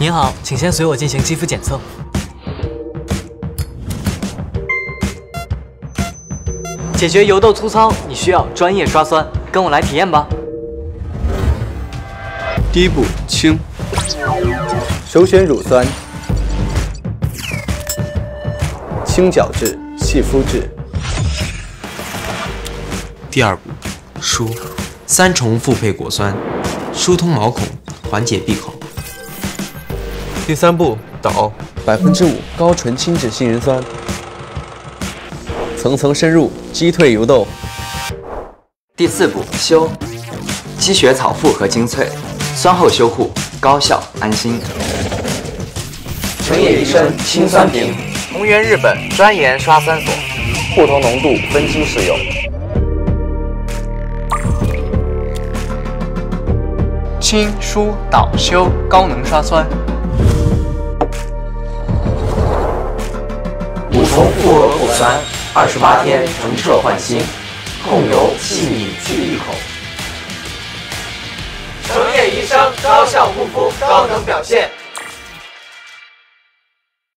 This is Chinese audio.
您好，请先随我进行肌肤检测。解决油痘粗糙，你需要专业刷酸，跟我来体验吧。第一步，清。首选乳酸，清角质，细肤质。第二步，梳。三重复配果酸，疏通毛孔，缓解闭口。第三步，导。百分之五高纯轻脂杏仁酸，层层深入，击退油痘。第四步，修。积雪草复合精粹，酸后修护，高效安心。成野医生清酸瓶，同源日本专研刷酸锁，不同浓度分期使用。清疏导修高能刷酸，重复合果酸，二十八天澄澈焕新，控油细腻去闭口。成业医生高效护肤，高能表现。